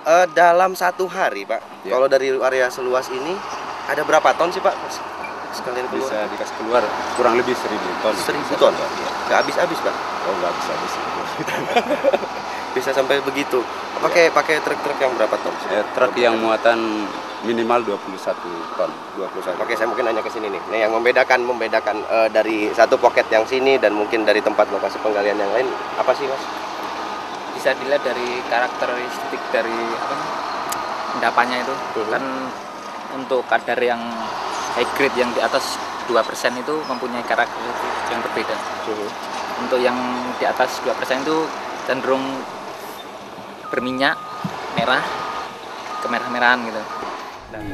Eh, dalam satu hari, Pak. Ya. Kalau dari area seluas ini ada berapa ton sih, Pak? Sekalian keluar. Bisa dikasih keluar kurang lebih seribu ton. Seribu ton? keluar, ya. Nggak habis-habis, Pak. Oh nggak bisa habis. Bisa sampai begitu. Pakai pakai truk-truk yang berapa ton? sih? Eh, truk yang muatan minimal 21 ton. 21. Oke, saya mungkin nanya ke sini nih. Nah, yang membedakan membedakan eh, dari satu pocket yang sini dan mungkin dari tempat lokasi penggalian yang lain apa sih, Mas? Bisa dilihat dari karakteristik dari apa endapannya itu. Mhm. kan untuk kadar yang high grade yang di atas 2% itu mempunyai karakteristik yang berbeda. Untuk yang di atas 2% itu cenderung berminyak merah kemerah-merahan gitu. Dan